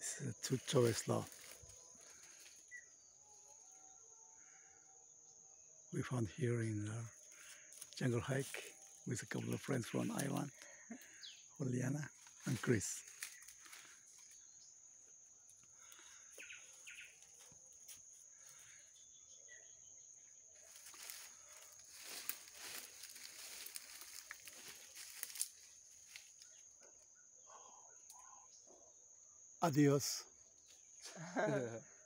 This is Tuchoe sloth. We found here in uh, jungle hike with a couple of friends from Ireland, Juliana and Chris. Adiós.